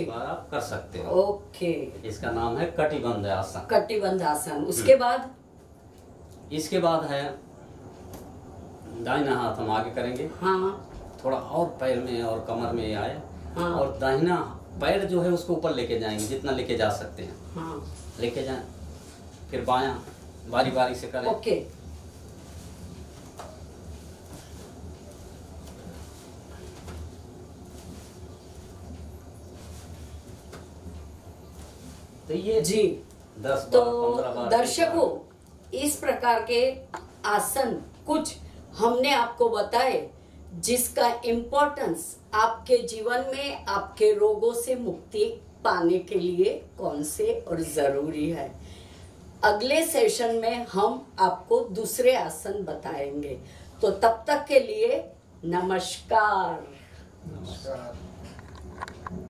बार आप कर सकते हो। ओके। इसका नाम है कटिबंध आसन। कटिबंध आसन। उसके बाद? इसके बाद है दाहिना हाथ हम आगे करेंगे। हाँ। थोड़ा और पैर में और कमर में आए। हाँ। और दाहिना पैर जो है उसको ऊपर लेके जाएँगे जितना लेके जा सकते हैं। हाँ। लेके जाएँ फिर बायां बारी बारी से करें। ओके। तो ये जी। दस तो दर्शकों इस प्रकार के आसन कुछ हमने आपको बताए जिसका इम्पोर्टेंस आपके जीवन में आपके रोगों से मुक्ति पाने के लिए कौन से और ज़रूरी है। अगले सेशन में हम आपको दूसरे आसन बताएँगे। तो तब तक के लिए नमस्कार।